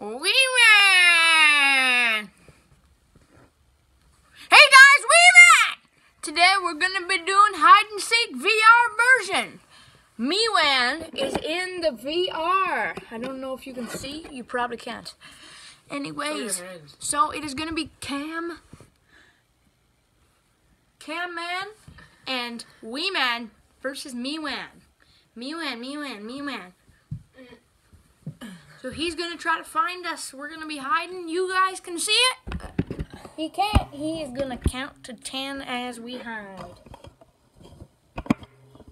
Wee Man! Hey guys, Wee Man! Today we're gonna be doing hide and seek VR version. Mewan is in the VR. I don't know if you can see. You probably can't. Anyways, so it is gonna be Cam, Cam Man, and Wee Man versus Mewan. Mewan, Mewan, Mewan. So he's gonna try to find us. We're gonna be hiding. You guys can see it. He can't. He is gonna count to ten as we hide.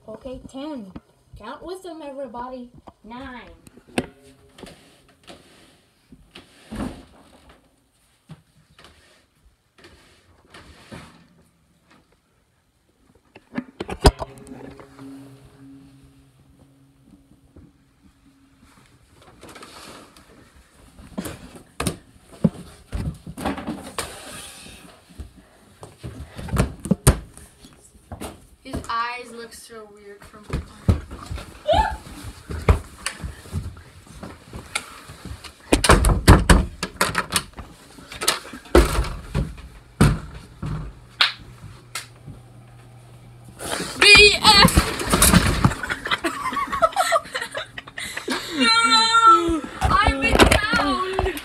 Okay, ten. Count with them, everybody. Nine. Eyes look so weird from BF. no, I've been found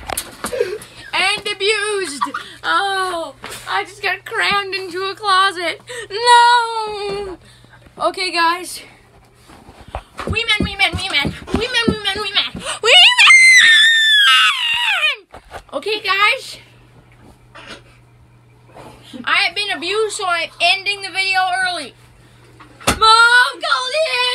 and abused. Oh, I just got crammed into a closet. No. Okay, guys. We men, we men, we men, we men, we men, we men. Okay, guys. I have been abused, so I'm ending the video early. Mom, the ambulance.